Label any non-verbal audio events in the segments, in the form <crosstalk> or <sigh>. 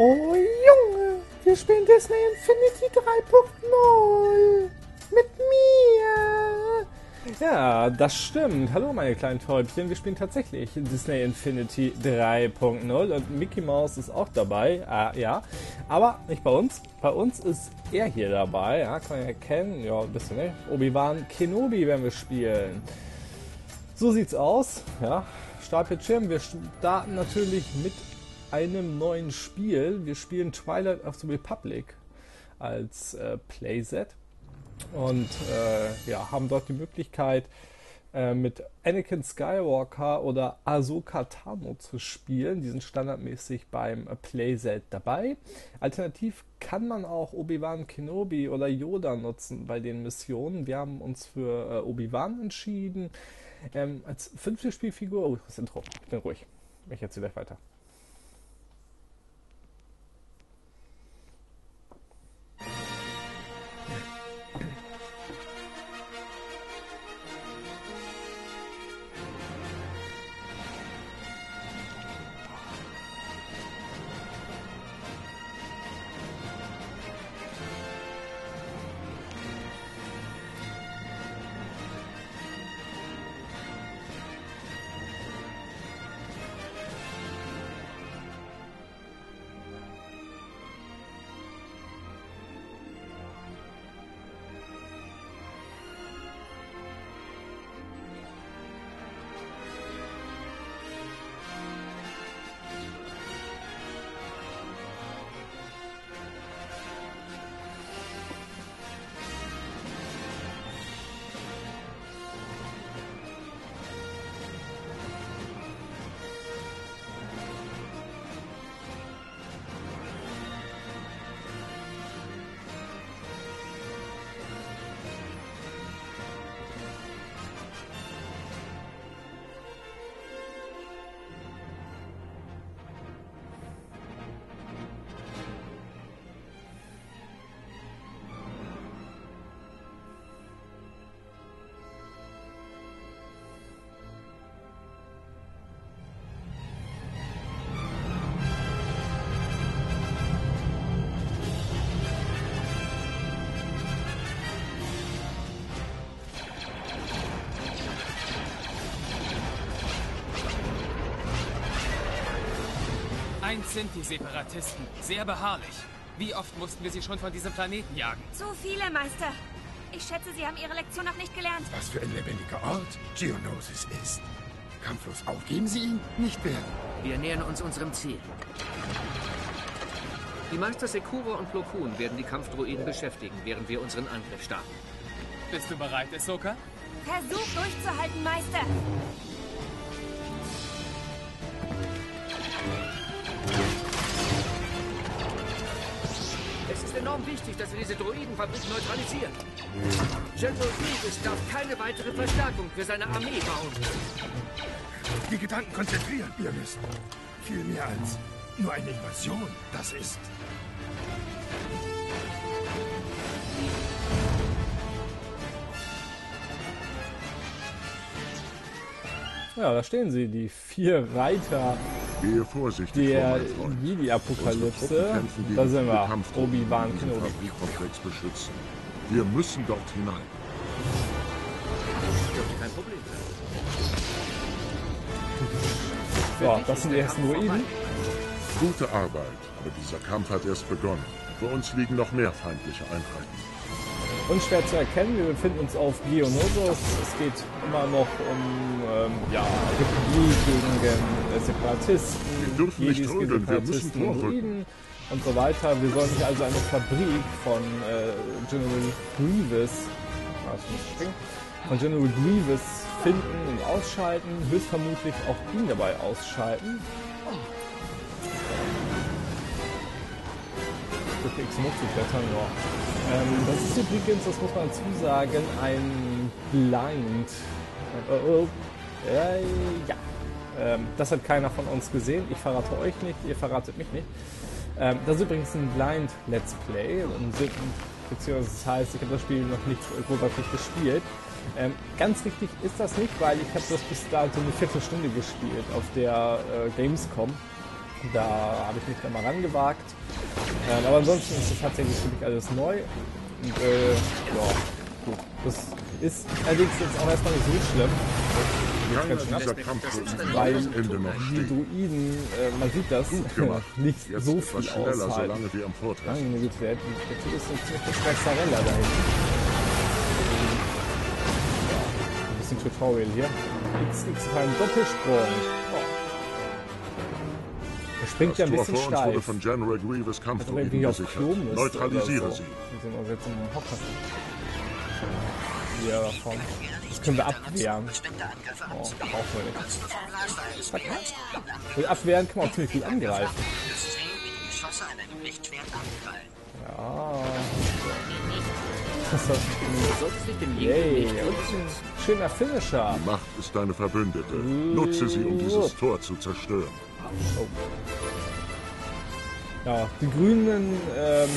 Oh Junge, wir spielen Disney Infinity 3.0 mit mir. Ja, das stimmt. Hallo meine kleinen Täubchen, wir spielen tatsächlich Disney Infinity 3.0 und Mickey Mouse ist auch dabei. Äh, ja, aber nicht bei uns. Bei uns ist er hier dabei. Ja, kann man erkennen. Ja, ein bisschen, ne? Obi-Wan Kenobi werden wir spielen. So sieht's aus. Ja, Startbildschirm. Wir starten natürlich mit einem neuen Spiel. Wir spielen Twilight of the Republic als äh, Playset und äh, ja, haben dort die Möglichkeit, äh, mit Anakin Skywalker oder Ahsoka Tano zu spielen. Die sind standardmäßig beim äh, Playset dabei. Alternativ kann man auch Obi-Wan Kenobi oder Yoda nutzen bei den Missionen. Wir haben uns für äh, Obi-Wan entschieden. Ähm, als fünfte Spielfigur. Oh, das Intro. Ich bin ruhig. Ich erzähle gleich weiter. Eins sind die Separatisten. Sehr beharrlich. Wie oft mussten wir sie schon von diesem Planeten jagen? Zu viele, Meister. Ich schätze, Sie haben Ihre Lektion noch nicht gelernt. Was für ein lebendiger Ort Geonosis ist. Kampflos aufgeben Sie ihn nicht werden. Wir nähern uns unserem Ziel. Die Meister Sekura und Plo Koon werden die Kampfdruiden beschäftigen, während wir unseren Angriff starten. Bist du bereit, Ahsoka? Versuch durchzuhalten, Meister. Enorm wichtig, dass wir diese Droidenfabrik neutralisieren. General Grievous darf keine weitere Verstärkung für seine Armee bauen. Die Gedanken konzentrieren, ihr wisst. Viel mehr als nur eine Invasion, das ist. Ja, da stehen sie, die vier Reiter Gehe vorsichtig vor, der Jedi-Apokalypse. Truppen kämpfen gegen Da sind wir, die Obi-Wan Kenobi. Beschützen. Wir müssen dort hinein. Kein Problem sein. So, das sind die ersten Druiden. Gute Arbeit, aber dieser Kampf hat erst begonnen. Vor uns liegen noch mehr feindliche Einheiten. Unschwer zu erkennen, wir befinden uns auf Geonosis. Es geht immer noch um ähm, ja, Republik gegen äh, Separatisten, Wir dürfen nicht Jedis gegen trödeln, wir müssen Separatisten, und so weiter. Wir sollen hier also eine Fabrik von äh, General Grievous, von General Grievous finden und ausschalten, höchstvermutlich auch ihn dabei ausschalten. Um hochzuklettern, ja. Ähm, das ist übrigens, das muss man dazu sagen, ein Blind. Äh, oh, äh, ja. Ähm, das hat keiner von uns gesehen. Ich verrate euch nicht, ihr verratet mich nicht. Ähm, das ist übrigens ein Blind Let's Play. Beziehungsweise das heißt, ich habe das Spiel noch nicht großartig gespielt. Ähm, ganz richtig ist das nicht, weil ich habe das bis dato eine Viertelstunde gespielt auf der äh, Gamescom. Da habe ich mich dann mal rangewagt. Ähm, aber ansonsten ist es tatsächlich für mich alles neu. Und äh, ja, gut. Das ist allerdings jetzt auch erstmal nicht so schlimm. Schön dieser Kampfdruiden Weil Ende noch die. Druiden, äh, man sieht das, <laughs> nicht Jetzt so viel schneller, aushalten. solange wir am Vortrag sind. Meine Güte, der, der Typ ist eine ziemliche Schweißerella da hinten. Ja, ein bisschen Tutorial hier. XX beim Doppelsprung. Oh. Springt ja Das ein Tor bisschen vor uns wurde steif. von General Grievous Also auf gesichert. Klo müsste Neutralisiere so. sie. Wir sind also jetzt im Hocker. Ja, davon. Das können wir abwehren. Oh, brauchen wir nicht. Und abwehren kann man auch ziemlich gut angreifen. Ja. Yay, ein schöner Finisher. Die Macht ist deine Verbündete. Nutze sie, um dieses Tor zu zerstören. Ja, die Grünen, ähm,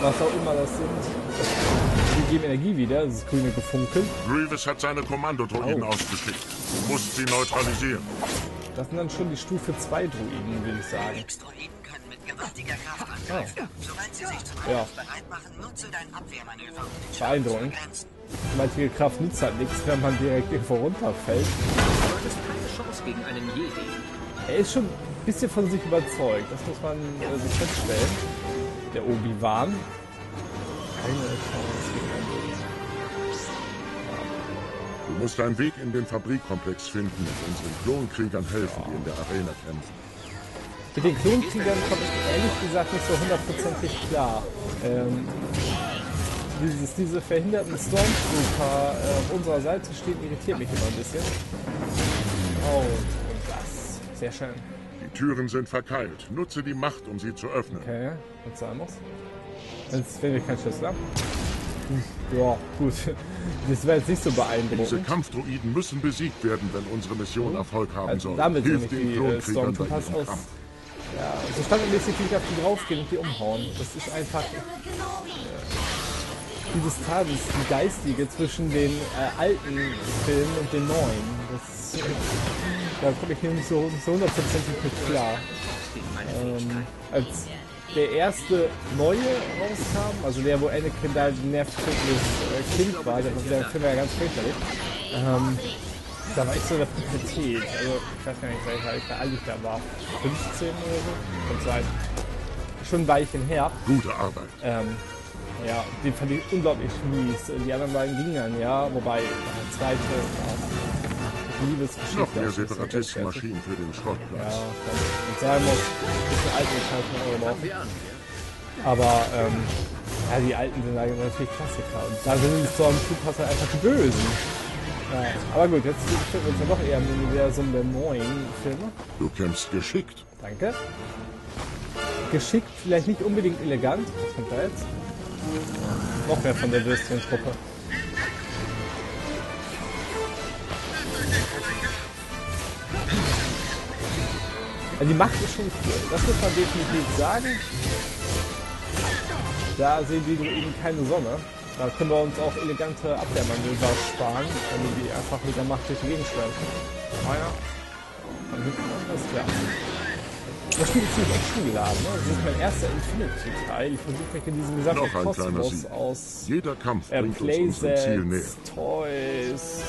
was auch immer das sind, die geben Energie wieder, dieses grüne Gefunkel. Grievous hat seine Kommandodroiden Au. ausgeschickt. Du musst sie neutralisieren. Das sind dann schon die Stufe 2 Druiden, würde ich sagen. X-Droiden können mit gewaltiger Kraft angreifen. Sobald sie sich zum Ja. Bereit machen, nutze dein Abwehrmanöver, um den Schaden zu Beeindruckend. Gewaltige Kraft nützt halt nichts, wenn man direkt irgendwo runterfällt. Du hattest keine Chance gegen einen Jedi. Er ist schon ein bisschen von sich überzeugt, das muss man äh, sich feststellen. Der Obi-Wan. Keine Chance gegen. Du musst einen Weg in den Fabrikkomplex finden und unseren Klonkriegern helfen, die in der Arena kämpfen. Mit den Klonkriegern komme ich ehrlich gesagt nicht so hundertprozentig klar. Ähm, dieses, diese verhinderten Stormtrooper äh, auf unserer Seite stehen, irritiert mich immer ein bisschen. Sehr schön. Die Türen sind verkeilt. Nutze die Macht, um sie zu öffnen. Okay, und sein muss. Jetzt wenn wir keinen Schlüssel. Hm, Ja, gut. Das wäre jetzt nicht so Diese beeindruckend. Kampfdroiden müssen besiegt werden, wenn unsere Mission Erfolg haben Also soll. damit Hilf sind den die äh, Klonkriegern bei aus. Kampf. Ja, so standardmäßig will ich auf die draufgehen und die umhauen. Das ist einfach äh, die Distanz, die geistige zwischen den äh, alten Filmen und den neuen. Das, <laughs> da komme ich nicht so so hundertprozentig mit klar. Ähm, als der erste neue rauskam, also der, wo Anakin da ein nervtötendes äh, Kind war, der, der Film war ja ganz fürchterlich. Ähm, da war ich so in der Pubertät. Also, ich weiß gar nicht, welcher alt ich da war. 15 oder so? Kann sein. Schon ein Weilchen her. Gute Arbeit. Ähm, ja, den fand ich unglaublich mies. Die anderen beiden gingen dann, ja. Wobei, der zweite, ja, Liebesgeschichte. Noch mehr. Separatistenmaschinen für den Ja, Schrottplatz. und sein muss, ein bisschen. Wir an. Aber, ähm, ja, die Alten sind natürlich Klassiker. Und da sind die Stormtroopers halt einfach die Bösen. Ja, aber gut, jetzt befinden wir uns ja doch eher im Universum der neuen Filme. Du kämpfst geschickt. Danke. Geschickt, vielleicht nicht unbedingt elegant. Was kommt da jetzt? Noch mehr von der Würstchentruppe. Also die Macht ist schon cool. Das muss man definitiv sagen. Da sehen die Druiden keine Sonne. Da können wir uns auch elegante Abwehrmanöver sparen, wenn wir die einfach mit der Macht durch die Gegend schwenken. Ah ja. Von hinten das klar. Das Spiel ist ziemlich actiongeladen, ne? Das ist mein erster Infinity-Teil. Ich versuche mich in diesem gesamten Kosmos aus Jeder Kampf äh, bringt uns unserem Ziel näher. Playsets, Toys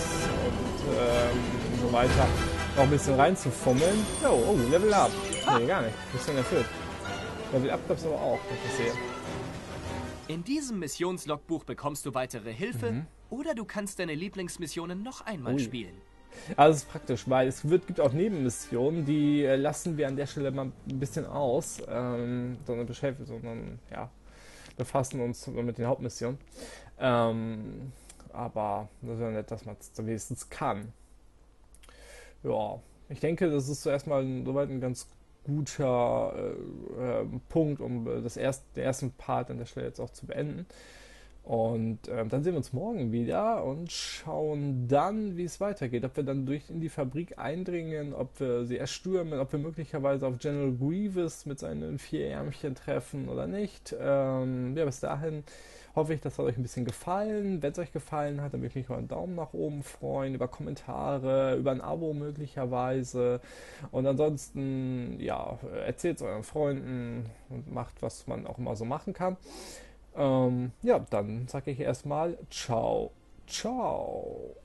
und ähm, so weiter noch ein bisschen reinzufummeln. Oh, oh, Level Up. Nee, gar nicht. Bisschen erfüllt. Level Up gab's aber auch, wenn ich das sehe. In diesem Missionslogbuch bekommst du weitere Hilfe Mhm. oder du kannst deine Lieblingsmissionen noch einmal Ui. spielen. Also es ist praktisch, weil es wird, gibt auch Nebenmissionen, die äh, lassen wir an der Stelle mal ein bisschen aus, ähm, sondern beschäftigen, sondern ja, befassen uns mit den Hauptmissionen. Ähm, aber das wäre nett, dass man es wenigstens kann. Ja, ich denke, das ist so erstmal ein, soweit ein ganz guter äh, äh, Punkt, um äh, das erst, den ersten Part an der Stelle jetzt auch zu beenden. Und ähm, dann sehen wir uns morgen wieder und schauen dann, wie es weitergeht. Ob wir dann durch in die Fabrik eindringen, ob wir sie erstürmen, ob wir möglicherweise auf General Grievous mit seinen vier Ärmchen treffen oder nicht. Ähm, ja, bis dahin hoffe ich, das hat euch ein bisschen gefallen. Wenn es euch gefallen hat, dann würde ich mich über einen Daumen nach oben freuen, über Kommentare, über ein Abo möglicherweise. Und ansonsten, ja, erzählt es euren Freunden und macht, was man auch immer so machen kann. Ähm, ja, dann sage ich erstmal ciao, ciao.